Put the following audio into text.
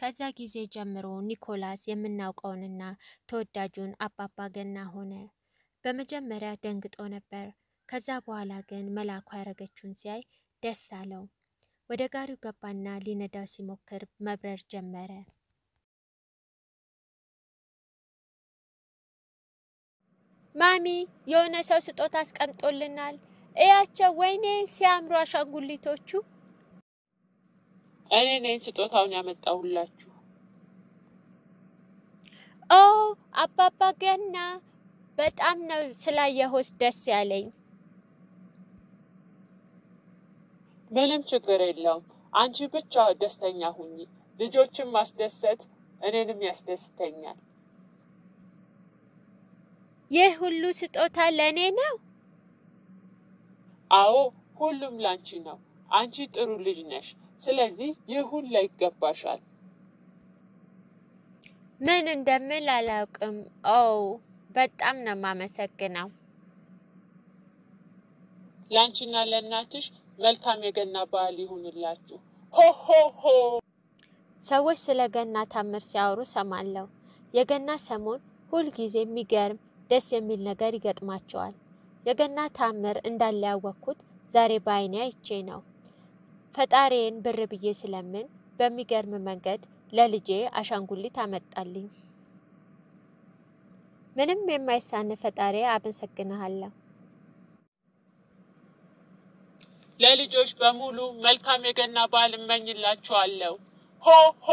ከዛ ጊዜ ጀምሮ ኒኮላስ የምናውቀውንና ተወዳጁን አባባ ገና ሆነ። በመጀመሪያ ደንግጦ ነበር። ከዛ በኋላ ግን መላኩ ያረገችውን ሲያይ ደስ አለው። ወደ ጋሪው ገባና ሊነዳው ሲሞክር መብረር ጀመረ። ማሚ የሆነ ሰው ስጦታ አስቀምጦልናል፣ እያቸው። ወይኔ ሲያምሩ አሻንጉሊቶቹ። እኔ ነኝ ስጦታውን ያመጣሁላችሁ። ኦ አባባ ገና፣ በጣም ነው ስላየሁት ደስ ያለኝ። ምንም ችግር የለውም። አንቺ ብቻ ደስተኛ ሁኚ። ልጆችን ማስደሰት እኔንም ያስደስተኛል። ይህ ሁሉ ስጦታ ለእኔ ነው? አዎ፣ ሁሉም ላንቺ ነው። አንቺ ጥሩ ልጅ ነሽ። ስለዚህ ይህ ሁሉ ይገባሻል። ምን እንደምል አላውቅም። ኦ በጣም ነው የማመሰግነው። ለአንቺና ለእናትሽ መልካም የገና በዓል ይሁንላችሁ። ሆ ሆ ሆ። ሰዎች ስለ ገና ታምር ሲያወሩ ሰማለሁ። የገና ሰሞን ሁልጊዜ የሚገርም ደስ የሚል ነገር ይገጥማቸዋል። የገና ታምር እንዳለ ያወቅኩት ዛሬ በዓይኔ አይቼ ነው። ፈጣሪዬን ብር ብዬ ስለምን በሚገርም መንገድ ለልጄ አሻንጉሊት አመጣልኝ። ምንም የማይሳን ፈጣሪ አመሰግንሃለሁ። ለልጆች በሙሉ መልካም የገና በዓል እመኝላችኋለሁ። ሆ ሆ